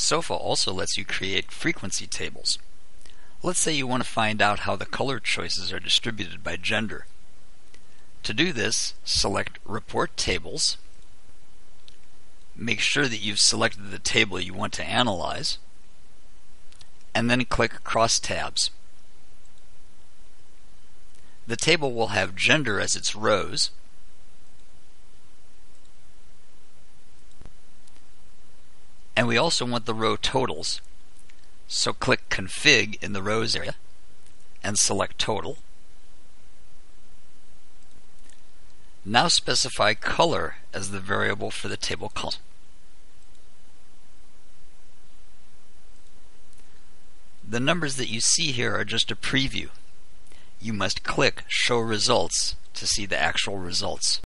SOFA also lets you create frequency tables. Let's say you want to find out how the color choices are distributed by gender. To do this, select Report Tables. Make sure that you've selected the table you want to analyze, and then click Cross Tabs. The table will have gender as its rows, and we also want the row totals. So click Config in the rows area and select Total. Now specify color as the variable for the table column. The numbers that you see here are just a preview. You must click Show Results to see the actual results.